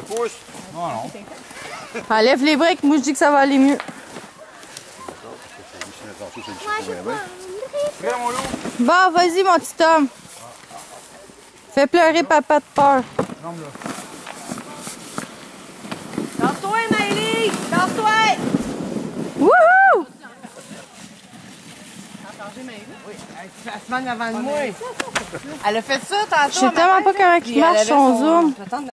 pouce. Non, non. Ah, Enlève les briques, moi je dis que ça va aller mieux. Bon, vas-y, mon petit homme. Fais pleurer papa de peur. Jambe là. Danse-toi, Maëlie! Danse-toi! Wouhou! Avant de moi. Elle a fait ça tantôt. Je sais tellement pas comment il marche son zoom.